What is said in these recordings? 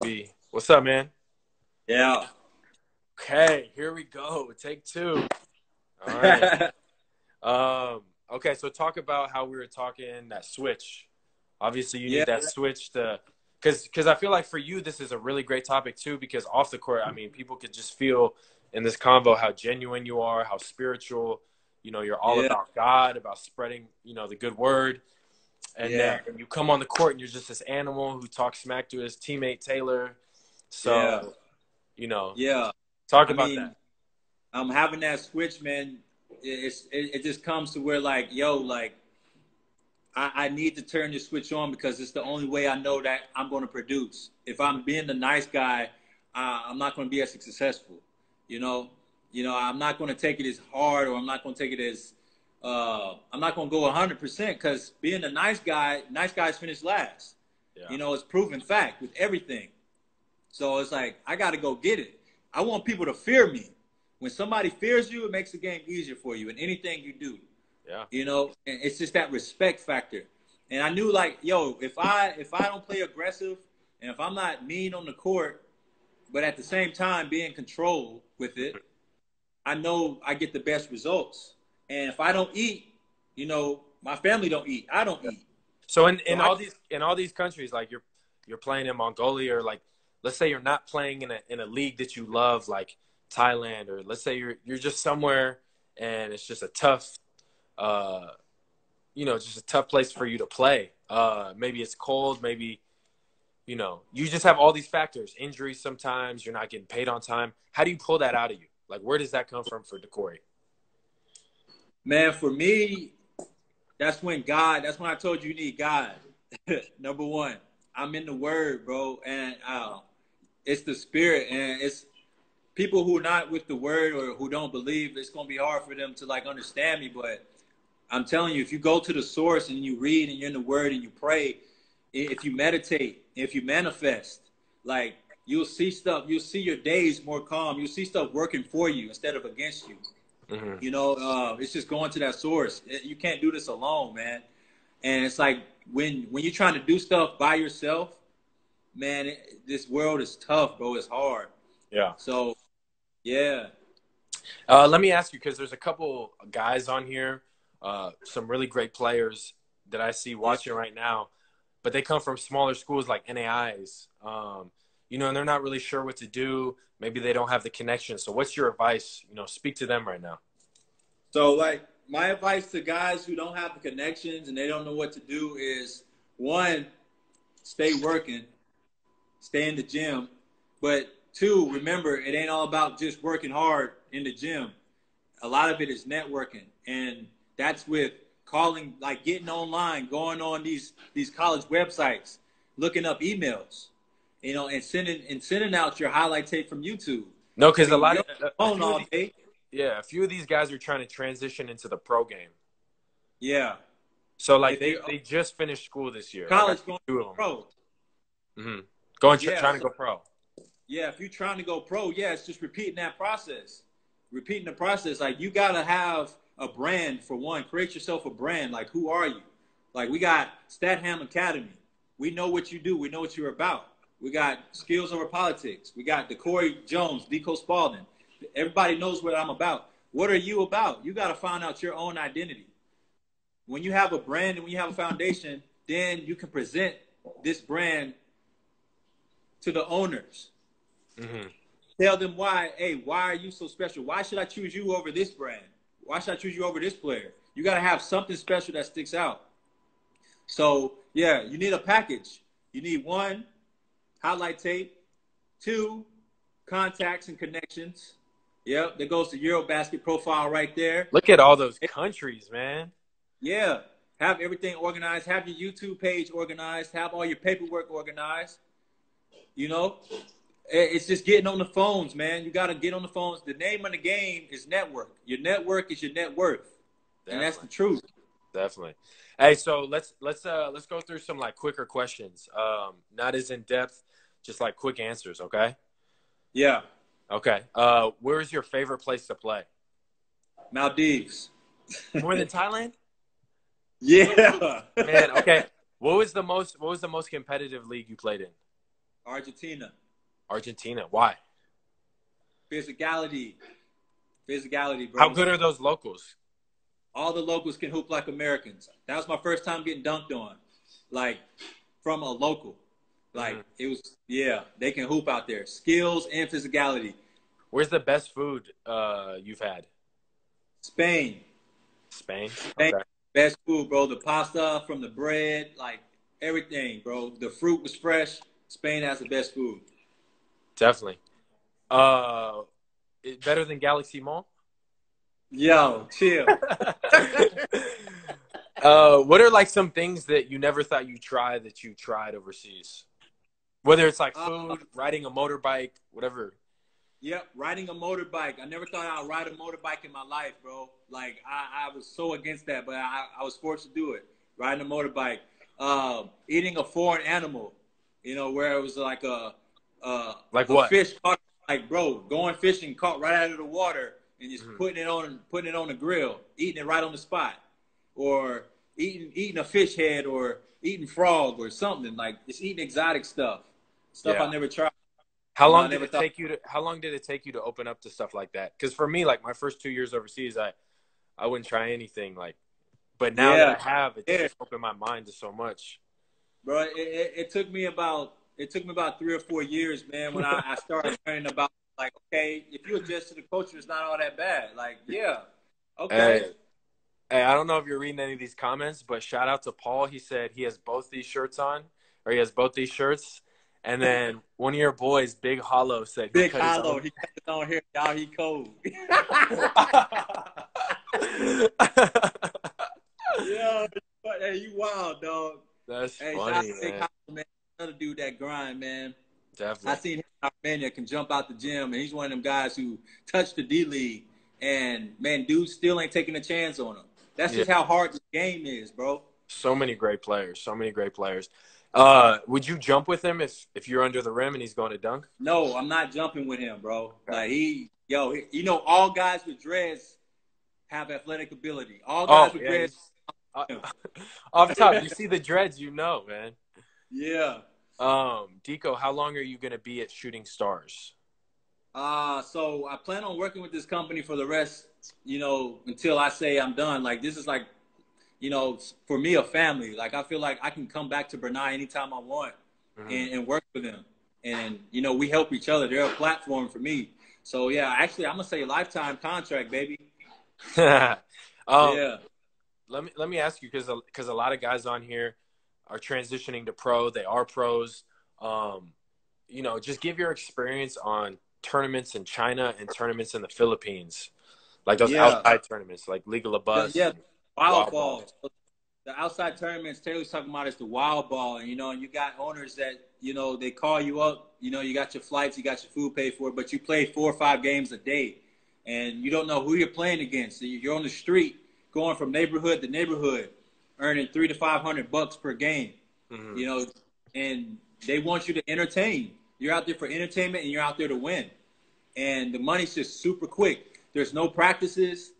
B. What's up, man? Yeah. Okay, here we go. Take two. All right. um, okay, so talk about how we were talking that switch. Obviously, you need that switch to, because because I feel like for you this is a really great topic too. Because off the court, I mean, people could just feel in this convo how genuine you are, how spiritual. You know, you're all Yeah. about God, about spreading, you know, the good word. And Yeah. then you come on the court and you're just this animal who talks smack to his teammate Taylor. So, Yeah. you know, Yeah. talk I about mean, that. I'm having that switch, man. It's it, it just comes to where like, yo, like I, I need to turn this switch on because it's the only way I know that I'm going to produce. If I'm being the nice guy, uh, I'm not going to be as successful. You know, you know, I'm not going to take it as hard, or I'm not going to take it as uh, I'm not going to go 100 percent because being a nice guy, nice guys finish last. Yeah. You know, it's proven fact with everything. So it's like I got to go get it. I want people to fear me. When somebody fears you, it makes the game easier for you in anything you do. yeah. You know, and it's just that respect factor. And I knew like, yo, if I if I don't play aggressive and if I'm not mean on the court, but at the same time being controlled with it, I know I get the best results. And if I don't eat, you know, my family don't eat. I don't eat. So in, in So I- all these in all these countries, like you're you're playing in Mongolia, or like let's say you're not playing in a in a league that you love, like Thailand, or let's say you're you're just somewhere and it's just a tough, uh, you know, just a tough place for you to play. Uh, maybe it's cold, maybe, you know, you just have all these factors, injuries. Sometimes you're not getting paid on time. How do you pull that out of you? Like, where does that come from for Decorey? Man, for me, that's when God, that's when I told you you need God. Number one, I'm in the word, bro. And uh, it's the spirit. And it's people who are not with the word or who don't believe, it's going to be hard for them to like understand me. But I'm telling you, if you go to the source and you read and you're in the word and you pray, if you meditate, if you manifest, like you'll see stuff, you'll see your days more calm. You'll see stuff working for you instead of against you. Mm-hmm. You know, uh, it's just going to that source. You can't do this alone, man. And it's like when when you're trying to do stuff by yourself, man, it, this world is tough, bro. It's hard. Yeah. So, yeah, Uh, let me ask you because there's a couple guys on here, uh, some really great players that I see watching right now, but they come from smaller schools like NAIs, um, you know, and they're not really sure what to do. Maybe they don't have the connection. So, what's your advice? You know, speak to them right now. So, like, my advice to guys who don't have the connections and they don't know what to do is one, stay working, stay in the gym. But two, remember, it ain't all about just working hard in the gym. A lot of it is networking. And that's with calling, like getting online, going on these, these college websites, looking up emails, you know, and sending, and sending out your highlight tape from YouTube. No, because a lot of Phone all day. yeah, a few of these guys are trying to transition into the pro game. Yeah. So, like, If they, they just finished school this year. College Like, going two of them. pro. hmm Going Yeah, trying to go pro. Yeah, if you're trying to go pro, yeah, it's just repeating that process. Repeating the process. Like you gotta have a brand for one. Create yourself a brand. Like who are you? Like we got Statham Academy. We know what you do. We know what you're about. We got skills over politics. We got Decorey Jones, Deco Spalding. Everybody knows what I'm about. What are you about? You got to find out your own identity. When you have a brand and when you have a foundation, then you can present this brand to the owners hmm tell them why hey why are you so special why should i choose you over this brand why should i choose you over this player you got to have something special that sticks out so yeah you need a package you need one highlight tape two contacts and connections. Yep that goes the eurobasket profile right there. Look at all those countries, man. yeah have everything organized have your youtube page organized have all your paperwork organized. You know it's just getting on the phones man. You got to get on the phones. The name of the game is network. Your network is your net worth. And that's the truth. Definitely. Hey, so let's let's uh let's go through some like quicker questions. Um, not as in depth, just like quick answers. Okay. yeah Okay. Uh, where's your favorite place to play? maldives More than Thailand? yeah Man, okay. What was the most What was the most competitive league you played in? Argentina. Argentina. Why? Physicality. Physicality, bro. How good are those locals? All the locals can hoop like Americans. That was my first time getting dunked on, like from a local. Like Mhm. it was, yeah, they can hoop out there. Skills and physicality. Where's the best food uh, you've had? Spain, Spain. Spain. Okay. best food, bro. The pasta from the bread, like everything, bro. The fruit was fresh. Spain has the best food. Definitely. Uh, better than Galaxy Mall. Yo, chill. uh, what are like some things that you never thought you'd try that you tried overseas? Whether it's like Uh, riding a motorbike, whatever. Yep, riding a motorbike. I never thought I'd ride a motorbike in my life, bro. Like I, I was so against that, but I, I was forced to do it. Riding a motorbike, um, eating a foreign animal, you know, where it was like a, a Like a what? fish caught, like bro, going fishing, caught right out of the water, and just Mhm. putting it on, putting it on the grill, eating it right on the spot, or eating eating a fish head, or eating frog, or something like just eating exotic stuff, stuff Yeah. I never tried. How long did it thought- take you to? How long did it take you to open up to stuff like that? Because for me, like my first two years overseas, I I wouldn't try anything like. But now Yeah. that I have, it Yeah. just opened my mind to so much. bro. It, it, it took me about it took me about three or four years, man, when I, I started learning about like, okay, if you adjust to the culture, it's not all that bad. Like, yeah, okay, Hey, hey, I don't know if you're reading any of these comments, but shout out to Paul. He said he has both these shirts on, or he has both these shirts. And then one of your boys, Big Hollow, said he big his hollow. own- He cut it on here, y'all. He cold. yeah, but hey, you wild dog. That's Hey, shout out funny, to Big man. Hollow, man. Another dude that grind, man. Definitely. I seen him in Armenia can jump out the gym, and he's one of them guys who touched the D League. And man, dude still ain't taking a chance on him. That's just how hard this game is, bro. So many great players. So many great players. Uh, would you jump with him if if you're under the rim and he's going to dunk? No, I'm not jumping with him, bro. Okay. Like he, yo, he- you know, all guys with dreads have athletic ability. All guys with yeah, dreads, Uh, off top, you see the dreads, you know, man. yeah. Um, Deco, how long are you going to be at Shooting Stars? Uh, so I plan on working with this company for the rest, you know, until I say I'm done. Like this is like, you know, for me a family. Like I feel like I can come back to Brunei anytime I want Mhm. and, and work with them. And you know, we help each other. They're a platform for me. So yeah, actually, I'm gonna say lifetime contract, baby. um, yeah. let me let me ask you because because a lot of guys on here are transitioning to pro. They are pros. Um, you know, just give your experience on tournaments in China and tournaments in the Philippines, like those Yeah. outside tournaments, like Liga La Bus. Yeah, wild, Wild ball. The outside tournaments Taylor's talking about is the wild ball, and you know, you got owners that you know they call you up. You know, you got your flights, you got your food paid for, but you play four or five games a day, and you don't know who you're playing against. So you're on the street, going from neighborhood to neighborhood, earning three to five hundred bucks per game. Mhm. You know, and they want you to entertain. You're out there for entertainment, and you're out there to win. And the money's just super quick. There's no practices.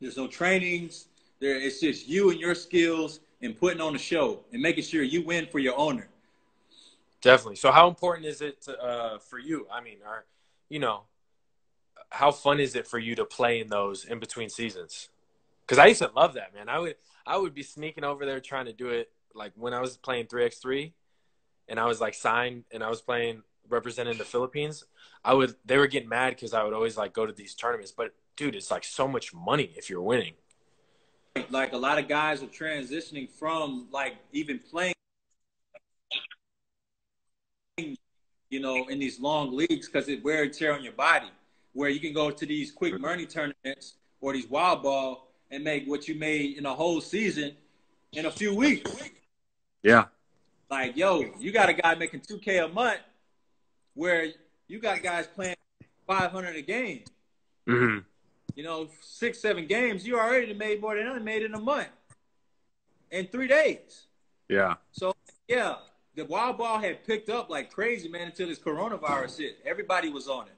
There's no trainings. There, it's just you and your skills and putting on a show and making sure you win for your owner. Definitely. So, how important is it to, uh, for you? I mean, are you know, how fun is it for you to play in those in between seasons? Because I used to love that, man. I would I would be sneaking over there trying to do it like when I was playing three x three, and I was like signed and I was playing representing the Philippines. I would they were getting mad because I would always like go to these tournaments, but dude, it's like so much money if you're winning. Like a lot of guys are transitioning from like even playing, you know, in these long leagues because it wear and tear on your body. Where you can go to these quick money tournaments or these wild ball and make what you made in a whole season in a few weeks. Yeah. Like, yo, you got a guy making 2K a month where you got guys playing 500 a game. Mm-hmm. You know, six, seven games, you already made more than I made in a month in three days. Yeah. So, yeah, the wild ball had picked up like crazy, man, until this coronavirus hit. Everybody was on it.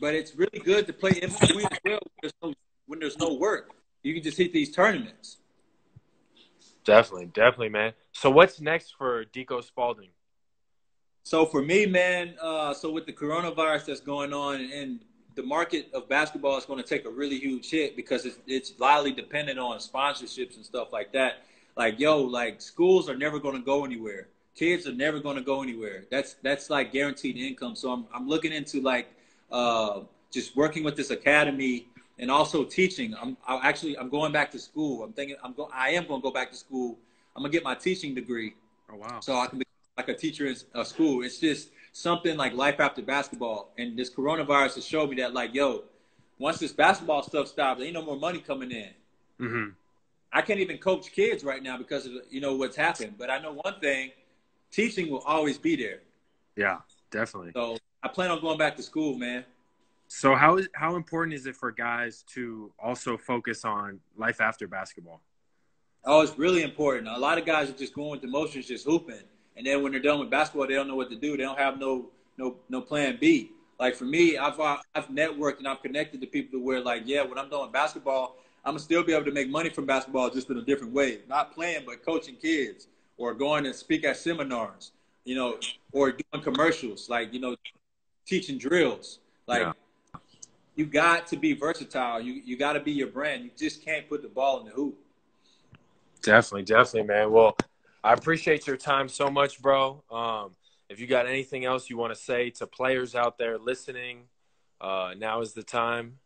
But it's really good to play in between as well there's no, when there's no work. You can just hit these tournaments. Definitely, definitely, man. So, what's next for Deco Spalding? So for me, man, uh, so with the coronavirus that's going on, and the market of basketball is going to take a really huge hit because it's it's highly dependent on sponsorships and stuff like that. Like yo, like schools are never going to go anywhere. Kids are never going to go anywhere. That's that's like guaranteed income. So I'm I'm looking into like uh, just working with this academy and also teaching. I'm I actually I'm going back to school. I'm thinking I'm going I am going to go back to school. I'm gonna get my teaching degree. Oh wow! So I can be like a teacher in a school. It's just something like life after basketball. And this coronavirus has showed me that like yo, once this basketball stuff stops, there ain't no more money coming in. Mm-hmm. I can't even coach kids right now because of you know what's happened. But I know one thing: teaching will always be there. Yeah, definitely. So I plan on going back to school, man. So how is how important is it for guys to also focus on life after basketball? Oh, it's really important. A lot of guys are just going with the motions, just hooping, and then when they're done with basketball, they don't know what to do. They don't have no no no plan B. Like for me, I've I've networked and I've connected to people to where like, yeah, when I'm done with basketball, I'm gonna still be able to make money from basketball just in a different way. Not playing, but coaching kids or going and speak at seminars, you know, or doing commercials, like you know, teaching drills. Like yeah. You got to be versatile. You you got to be your brand. You just can't put the ball in the hoop. Definitely, definitely, man. Well, I appreciate your time so much, bro. Um, if you got anything else you want to say to players out there listening, uh, now is the time.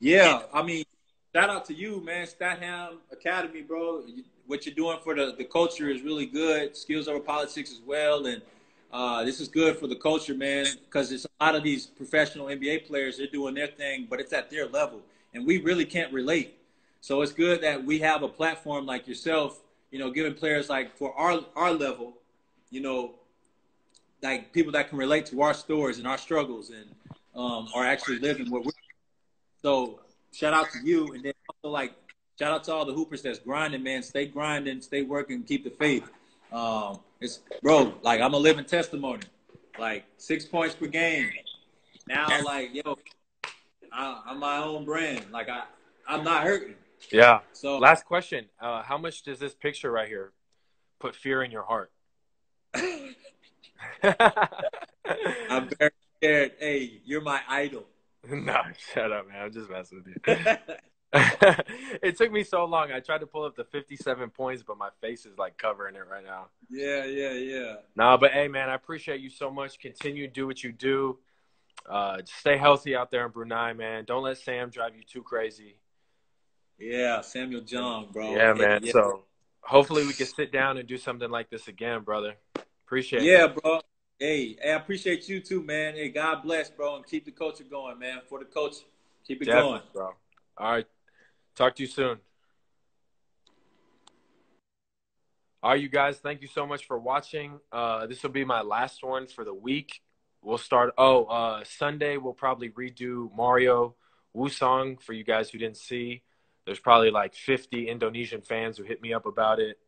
Yeah, I mean, shout out to you, man. Statham Academy, bro. What you're doing for the, the culture is really good. Skills over politics as well, and uh, this is good for the culture, man. Because it's a lot of these professional NBA players. They're doing their thing, but it's at their level, and we really can't relate. So it's good that we have a platform like yourself, you know, giving players like for our our level, you know, like people that can relate to our stories and our struggles and um, are actually living what we're. So shout out to you, and then also like shout out to all the hoopers that's grinding, man. Stay grinding, stay working, keep the faith. Um, it's bro, like I'm a living testimony. Like six points per game. Now, like yo, I, I'm my own brand. Like I, I'm not hurting. Yeah. So last question: uh, How much does this picture right here put fear in your heart? I'm very scared. Hey, you're my idol. no, shut up, man. I'm just messing with you. it took me so long. I tried to pull up the 57 points, but my face is like covering it right now. Yeah, yeah, yeah. Nah, but hey, man, I appreciate you so much. Continue to do what you do. Uh, stay healthy out there in Brunei, man. Don't let Sam drive you too crazy. Yeah, Samuel John, bro. Yeah, man. Yeah. So hopefully we can sit down and do something like this again, brother. Appreciate yeah, it. Yeah, bro. Hey, hey, I appreciate you too, man. Hey, God bless, bro, and keep the culture going, man. For the culture, keep it Definitely, going, bro. All right. Talk to you soon. All right, you guys, thank you so much for watching. Uh, this will be my last one for the week. We'll start. Oh, uh, Sunday we'll probably redo Mario Wuysang for you guys who didn't see. There's probably like 50 Indonesian fans who hit me up about it.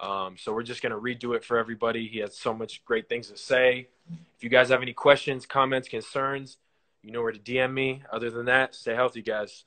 Um, so we're just going to redo it for everybody. He has so much great things to say. If you guys have any questions, comments, concerns, you know where to DM me. Other than that, stay healthy, guys.